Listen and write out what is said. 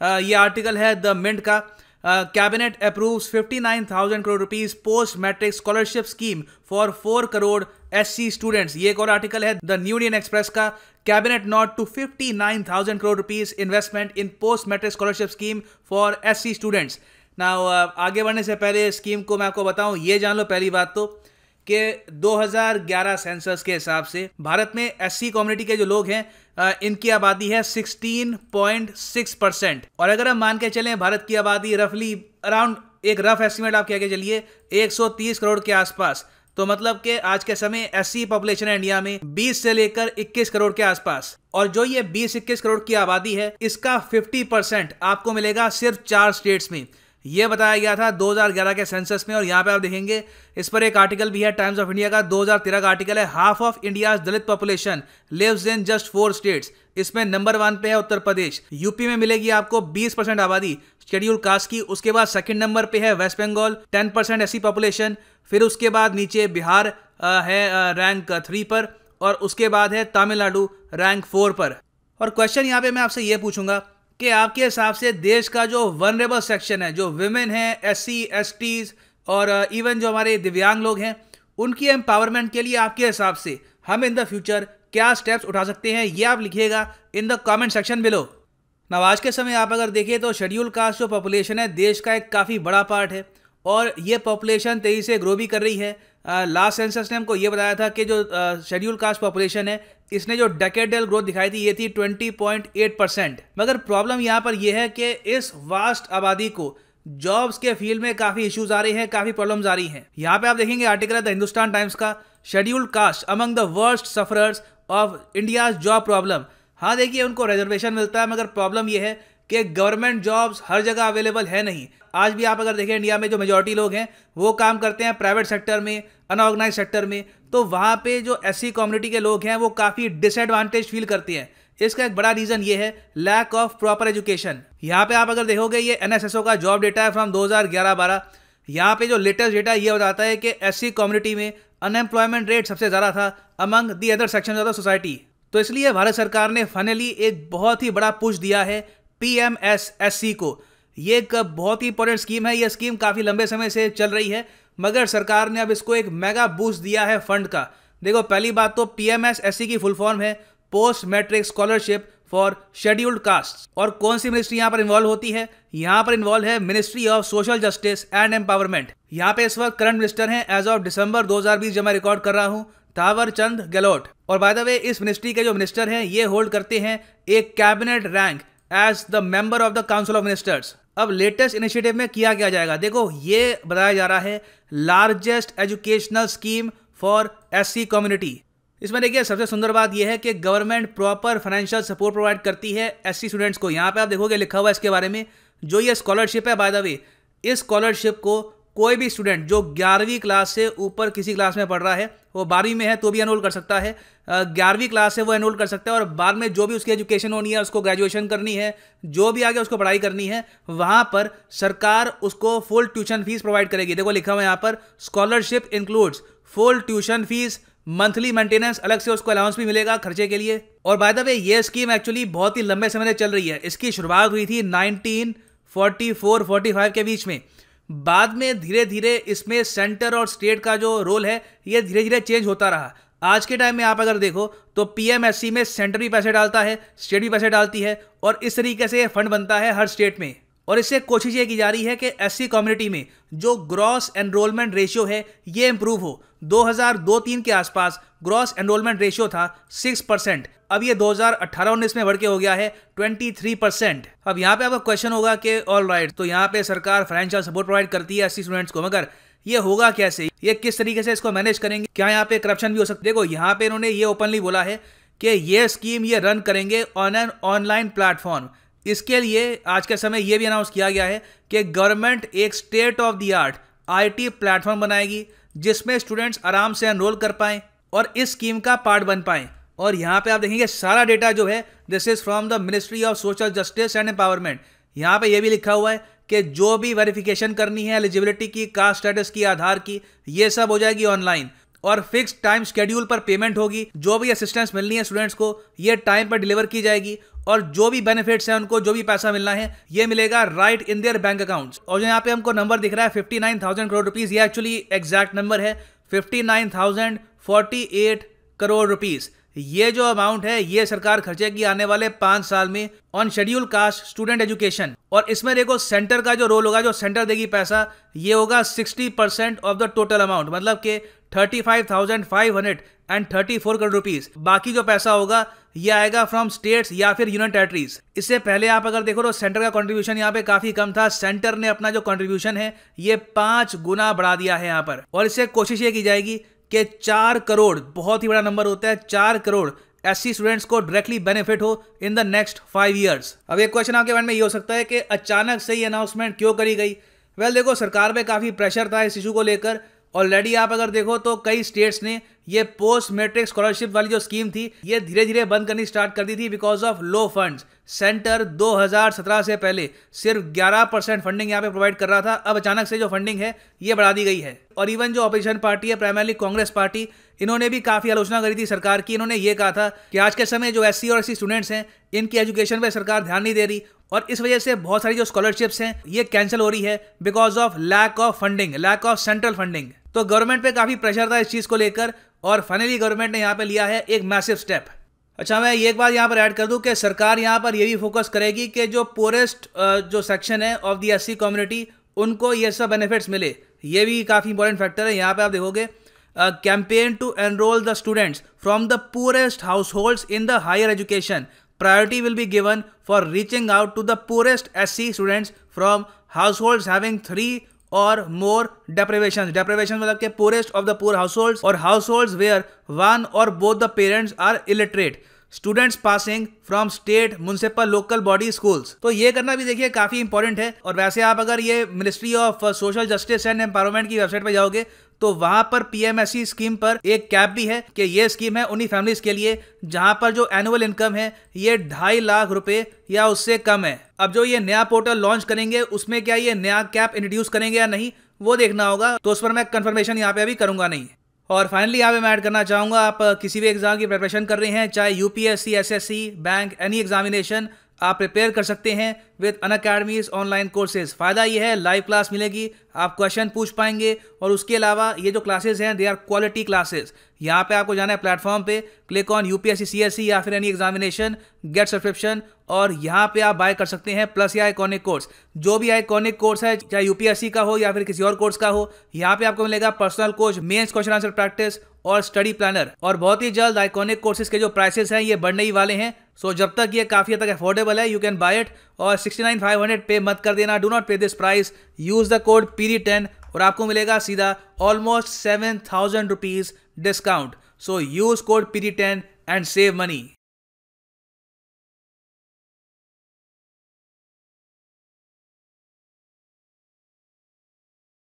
ये आर्टिकल है the Mint का। Cabinet approves 59,000 crore rupees post matric scholarship scheme for 4 crore SC students ये एक और आर्टिकल है द न्यू इंडियन एक्सप्रेस का। Cabinet nod to 59,000 crore rupees investment in post matric scholarship scheme for SC students ना आगे बढ़ने से पहले स्कीम को मैं आपको बताऊँ ये जान लो पहली बात तो। कि 2011 सेंसस के हिसाब से भारत में एससी कम्युनिटी के जो लोग हैं इनकी आबादी है 16.6 परसेंट और अगर हम मान के चलें भारत की आबादी रफली अराउंड एक रफ एस्टिमेट आप कह के चलिए 130 करोड़ के आसपास तो मतलब कि आज के समय एससी पॉपुलेशन है इंडिया में 20 से लेकर 21 करोड़ के आसपास। और जो ये 20-21 करोड़ की आबादी है, इसका 50 परसेंट आपको मिलेगा सिर्फ़ चार स्टेट्स में। यह बताया गया था 2011 के सेंसस में, और यहाँ पे आप देखेंगे, इस पर एक आर्टिकल भी है, टाइम्स ऑफ़ इंडिया का 2013 का आर्टिकल है, half of India Dalit population lives in just four states. इसमें नंबर वन पे है उत्तर प्रदेश। यूपी में मिलेगी आपको 20 परसेंट आबादी, शेड्यूल कास्ट की, उसके बाद सेकंड नंबर पे है वेस्ट बंगाल 10 परसेंट ऐसी पॉपुलेशन, फिर उसके बाद नीचे बिहार है रैंक थ्री पर, और उसके बाद है तमिलनाडु, रैंक फोर पर। और क्वेश्चन यहाँ पे मैं आपसे ये पूछूँगा कि आपके हिसाब से देश का जो वनरेबल सेक्शन है, जो वेमेन है एस सी एस टीज और इवन जो हमारे दिव्यांग लोग हैं, उनकी एम्पावरमेंट के लिए आपके हिसाब से हम इन द फ्यूचर क्या स्टेप्स उठा सकते हैं, ये आप लिखिएगा in the comment section below Nawaz के समय आप अगर देखें तो शेड्यूल कास्ट जो पॉपुलेशन है, देश का एक काफ़ी बड़ा पार्ट है। और ये पॉपुलेशन तेज़ी से ग्रो भी कर रही है। लास्ट सेंसस ने हमको ये बताया था कि जो शेड्यूल कास्ट पॉपुलेशन है, इसने जो डेकेडल ग्रोथ दिखाई थी, ये थी 20.8 परसेंट मगर प्रॉब्लम यहाँ पर यह है कि इस वास्ट आबादी को जॉब्स के फ़ील्ड में काफ़ी इश्यूज़ आ रही हैं, काफ़ी प्रॉब्लम्स आ रही हैं। यहाँ पे आप देखेंगे आर्टिकल है द हिंदुस्तान टाइम्स का schedule caste among the worst sufferers of India job problem हाँ देखिए, उनको रिजर्वेशन मिलता है, मगर प्रॉब्लम यह है कि गवर्नमेंट जॉब्स हर जगह अवेलेबल है नहीं। आज भी आप अगर देखें इंडिया में जो मेजोरिटी लोग हैं, वो काम करते हैं प्राइवेट सेक्टर में अनऑर्गेनाइज सेक्टर में। तो वहाँ पे जो एस कम्युनिटी के लोग हैं, वो काफ़ी डिसएडवांटेज फील करते हैं। इसका एक बड़ा रीजन ये है लैक ऑफ़ प्रॉपर एजुकेशन यहाँ पे आप अगर देखोगे, ये एनएसएसओ का जॉब डेटा है फ्रॉम 2011-12 यहाँ पे जो लेटेस्ट डेटा ये बताता है कि एस कम्युनिटी में अनएम्प्लॉयमेंट रेट सबसे ज़्यादा था among the other section of the society तो इसलिए भारत सरकार ने फाइनली एक बहुत ही बड़ा पुश दिया है P M S S C को। ये एक बहुत ही इंपॉर्टेंट स्कीम है। यह स्कीम काफ़ी लंबे समय से चल रही है, मगर सरकार ने अब इसको एक मेगा बूस्ट दिया है फंड का। देखो, पहली बात तो P M S S C की फुल फॉर्म है post matric scholarship for scheduled caste और कौन सी मिनिस्ट्री यहाँ पर इन्वॉल्व होती है? यहाँ पर इन्वॉल्व है ministry of social justice and empowerment यहाँ पे इस वक्त करंट मिनिस्टर हैं एज ऑफ़ दिसंबर 2020 जब मैं रिकॉर्ड कर रहा हूँ तावर चंद गहलोत और बाय द वे इस मिनिस्ट्री के जो मिनिस्टर हैं, ये होल्ड करते हैं एक cabinet rank as the member of the council of ministers अब लेटेस्ट इनिशिएटिव में किया क्या जाएगा? देखो, ये बताया जा रहा है largest educational scheme for SC community इसमें देखिए, सबसे सुंदर बात यह है कि government proper financial support provide करती है एससी स्टूडेंट्स को। यहाँ पे आप देखोगे लिखा हुआ है इसके बारे में, जो ये स्कॉलरशिप है बाय द वे इस स्कॉलरशिप को कोई भी स्टूडेंट जो ग्यारहवीं क्लास से ऊपर किसी क्लास में पढ़ रहा है, वो बारहवीं में है तो भी एनरोल कर सकता है। ग्यारहवीं क्लास से वो एनरोल कर सकता है और बाद में जो भी उसकी एजुकेशन होनी है, उसको ग्रेजुएशन करनी है, जो भी आगे उसको पढ़ाई करनी है, वहाँ पर सरकार उसको फुल ट्यूशन फ़ीस प्रोवाइड करेगी। देखो लिखा हुआ यहाँ पर scholarship includes full tuition fees monthly maintenance अलग से उसको अलाउंस भी मिलेगा खर्चे के लिए। और बाय द वे ये स्कीम एक्चुअली बहुत ही लंबे समय से चल रही है। इसकी शुरुआत हुई थी 1944 45 के बीच में। बाद में धीरे धीरे इसमें सेंटर और स्टेट का जो रोल है, ये धीरे धीरे चेंज होता रहा। आज के टाइम में आप अगर देखो तो पीएमएससी में सेंटर भी पैसे डालता है स्टेट भी पैसे डालती है और इस तरीके से फंड बनता है हर स्टेट में। और इससे कोशिश ये की जा रही है कि एससी कम्युनिटी में जो ग्रॉस एनरोलमेंट रेशियो है, ये इंप्रूव हो। 2002-3 के आसपास ग्रॉस एनरोलमेंट रेशियो था 6 परसेंट अब ये 2018-19 में बढ़ के हो गया है 23 परसेंट अब यहाँ पे आपका क्वेश्चन होगा कि ऑल राइट तो यहाँ पे सरकार फाइनेंशियल सपोर्ट प्रोवाइड करती है एससी स्टूडेंट्स को, मगर ये होगा कैसे? ये किस तरीके से इसको मैनेज करेंगे? क्या यहाँ पे करप्शन भी हो सकता है? देखो, यहाँ पे इन्होंने ये ओपनली बोला है कि ये स्कीम ये रन करेंगे ऑन एन ऑनलाइन प्लेटफॉर्म इसके लिए आज के समय यह भी अनाउंस किया गया है कि गवर्नमेंट एक state of the art IT platform बनाएगी, जिसमें स्टूडेंट्स आराम से एनरोल कर पाएँ और इस स्कीम का पार्ट बन पाएँ। और यहाँ पे आप देखेंगे सारा डेटा जो है this is from the ministry of social justice and empowerment यहाँ पे ये भी लिखा हुआ है कि जो भी वेरिफिकेशन करनी है एलिजिबिलिटी की कास्ट स्टेटस की, आधार की, ये सब हो जाएगी ऑनलाइन और फिक्स टाइम शेड्यूल पर पेमेंट होगी। जो भी असिस्टेंस मिलनी है स्टूडेंट्स को, ये टाइम पर डिलीवर की जाएगी और जो भी बेनिफिट्स हैं उनको, जो भी पैसा मिलना है, ये मिलेगा right in their bank accounts और जो यहाँ पे हमको नंबर दिख रहा है fifty nine thousand crore rupees ये एक्चुअली एग्जैक्ट नंबर है fifty nine thousand forty eight crore rupees ये जो अमाउंट है, ये सरकार खर्चेगी आने वाले पाँच साल में on schedule caste student education और इसमें देखो सेंटर का जो रोल होगा, जो सेंटर देगी पैसा, ये होगा sixty percent of the total amount मतलब के thirty five thousand five hundred and thirty four crore rupees बाकी जो पैसा होगा, ये आएगा फ्रॉम स्टेट्स या फिर यूनियन टेरेटरीज इससे पहले आप अगर देखो तो सेंटर का कंट्रीब्यूशन यहाँ पे काफ़ी कम था. सेंटर ने अपना जो कंट्रीब्यूशन है, ये पाँच गुना बढ़ा दिया है यहाँ पर. और इससे कोशिश ये की जाएगी कि चार करोड़ बहुत ही बड़ा नंबर होता है चार करोड़ एससी स्टूडेंट्स को डायरेक्टली बेनिफिट हो in the next five years अब एक क्वेश्चन आपके मन में ये हो सकता है कि अचानक से ही अनाउंसमेंट क्यों करी गई? वेल well, देखो सरकार पे काफ़ी प्रेशर था इस इशू को लेकर। ऑलरेडी आप अगर देखो तो कई स्टेट्स ने ये पोस्ट मेट्रिक स्कॉलरशिप वाली जो स्कीम थी, ये धीरे धीरे बंद करनी स्टार्ट कर दी थी because of low funds centre 2017 से पहले सिर्फ़ 11 परसेंट फंडिंग यहाँ पे प्रोवाइड कर रहा था, अब अचानक से जो फंडिंग है, ये बढ़ा दी गई है। और इवन जो अपोजिशन पार्टी है प्राइमरली कांग्रेस पार्टी इन्होंने भी काफ़ी आलोचना करी थी सरकार की। इन्होंने ये कहा था कि आज के समय जो एससी और एससी स्टूडेंट्स हैं, इनकी एजुकेशन पर सरकार ध्यान नहीं दे रही। और इस वजह से बहुत सारी जो स्कॉलरशिप्स हैं, ये कैंसिल हो रही है because of lack of funding lack of central funding तो गवर्नमेंट पे काफ़ी प्रेशर था इस चीज़ को लेकर और फाइनली गवर्नमेंट ने यहाँ पे लिया है एक मैसिव स्टेप अच्छा मैं एक बात यहाँ पर ऐड कर दूँ कि सरकार यहाँ पर ये भी फोकस करेगी कि जो पोरेस्ट जो सेक्शन है ऑफ़ दी एस कम्युनिटी उनको ये सब बेनिफिट्स मिले। ये भी काफ़ी इंपॉर्टेंट फैक्टर है। यहाँ पे आप देखोगे campaign to enrol the students from the poorest household in the higher education priority will be given for reaching out to poorest S C students from house having three or more deprivation deprivation मतलब के poorest of the poor household और household where one or both the parents are illiterate students passing from state municipal local body schools तो ये करना भी देखिए काफ़ी important है। और वैसे आप अगर ये ministry of social justice and empowerment की वेबसाइट पर जाओगे तो वहाँ पर पीएमएससी स्कीम पर एक कैप भी है कि ये स्कीम है उन्हीं फैमिलीज़ के लिए, जहाँ पर जो एनुअल इनकम है, ये ढाई लाख रुपए या उससे कम है। अब जो ये नया पोर्टल लॉन्च करेंगे, उसमें क्या ये नया कैप इंट्रोड्यूस करेंगे या नहीं, वो देखना होगा। तो उस पर मैं कंफर्मेशन यहाँ पे अभी करूँगा नहीं। और फाइनली यहाँ पे मैं ऐड करना चाहूँगा, आप किसी भी एग्ज़ाम की प्रिपरेशन कर रहे हैं, चाहे U P S C bank any examination आप प्रिपेयर कर सकते हैं with on academies online courses फ़ायदा ये है लाइव क्लास मिलेगी, आप क्वेश्चन पूछ पाएँगे, और उसके अलावा ये जो क्लासेज हैं दे आर क्वालिटी क्लासेस यहाँ पे आपको जाना है प्लेटफॉर्म पे क्लिक ऑन यूपीएससी सीएससी या फिर एनी एग्जामिनेशन गेट सब्सक्रिप्शन और यहाँ पे आप बाय कर सकते हैं प्लस या आइकॉनिक कोर्स जो भी आइकॉनिक कोर्स है चाहे यूपीएससी का हो या फिर किसी और कोर्स का हो यहाँ पे आपको मिलेगा personal coach mains question answer practice और स्टडी प्लानर और बहुत ही जल्द आइकॉनिक कोर्सेज के जो प्राइसेस हैं ये बढ़ने ही वाले हैं। सो so, जब तक ये काफ़ी हद तक अफोर्डेबल है यू कैन बाय इट और sixty nine five hundred pay मत कर देना। Do not pay this price use the code P ten और आपको मिलेगा सीधा almost seven thousand rupees discount. So use code PD10 and save money.